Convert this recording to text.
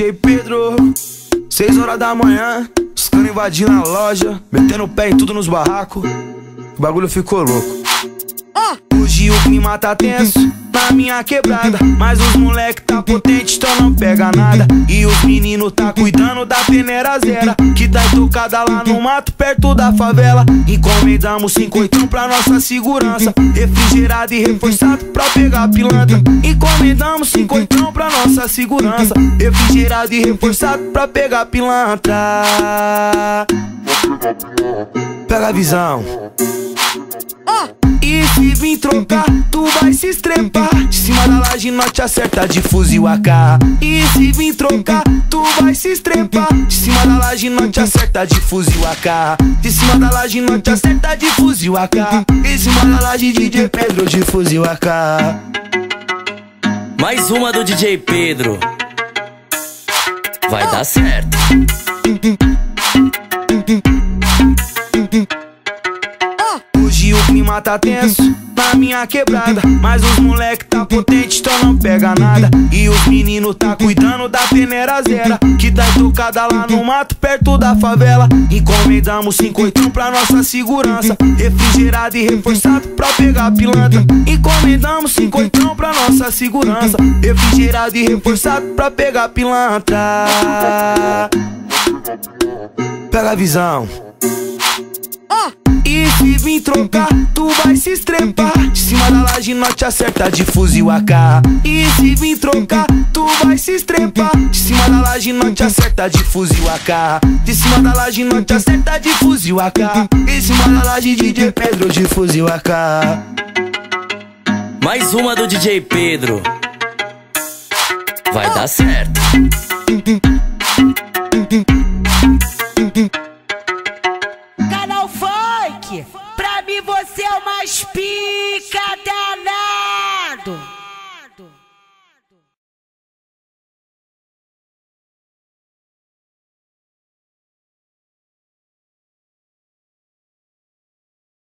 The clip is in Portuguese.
DJ Pedro, 6 horas da manhã, os caras invadindo a loja, metendo o pé em tudo nos barracos. O bagulho ficou louco. Hoje o clima tá tenso na minha quebrada. Mas os moleque tá potente, então não pega nada. E os menino tá cuidando da peneira zero. Que tá tocada lá no mato, perto da favela. Encomendamos cinco oitão pra nossa segurança. Refrigerado e reforçado pra pegar pilantra. Encomendamos cinco oitão pra nossa segurança. Refrigerado e reforçado pra pegar pilantra. Pega a visão. E se vir trocar, tu vai se estrepar. De cima da laje nós te acerta de fuzil AK E se vir trocar, tu vai se estrepar. De cima da laje nós te acerta de fuzil AK De cima da laje nós te acerta de fuzil AK Em cima da laje DJ Pedro de fuzil AK Mais uma do DJ Pedro. Vai dar certo clima tá tenso na minha quebrada. Mas os moleque tá potente, então não pega nada. E os menino tá cuidando da peneira zero. Que tá tocada lá no mato, perto da favela. Encomendamos cinco oitão pra nossa segurança. Refrigerado e reforçado pra pegar pilantra. Encomendamos cinco oitão pra nossa segurança. Refrigerado e reforçado pra pegar pilantra. Pega a visão. E se vir trocar, tu vai se estrepar. De cima da laje nós te acerta de fuzil AK E se vir trocar, tu vai se estrepar. De cima da laje nós te acerta de fuzil AK De cima da laje nós te acerta de fuzil AK Em cima da laje DJ Pedro de fuzil AK Mais uma do DJ Pedro. Vai dar certo. Canal Funk, você é uma espica danada.